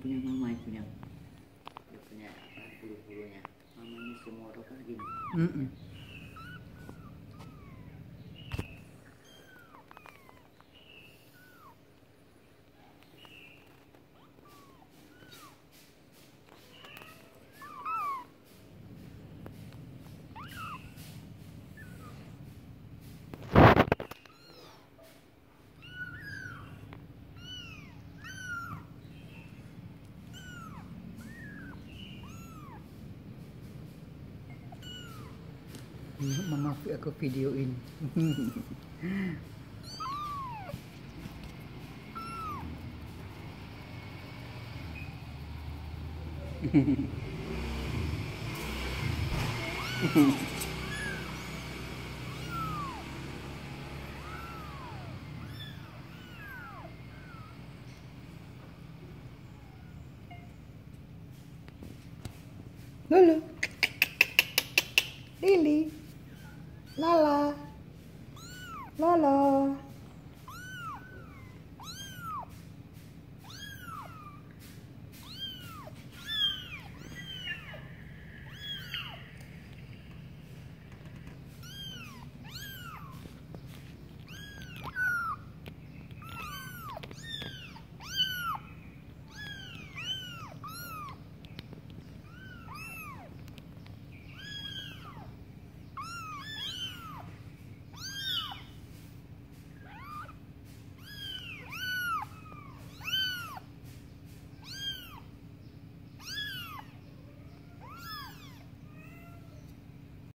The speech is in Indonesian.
punya mama dia punya dia punya apa bulu bulunya mamanya semua orang gini Mm-mm. Ini Mama aku videoin. Lulu. 啦啦啦啦。